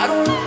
I don't